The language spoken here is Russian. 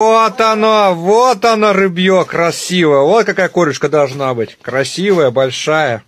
Вот оно, вот оно рыбье красиво. Вот какая корочка должна быть. Красивая, большая.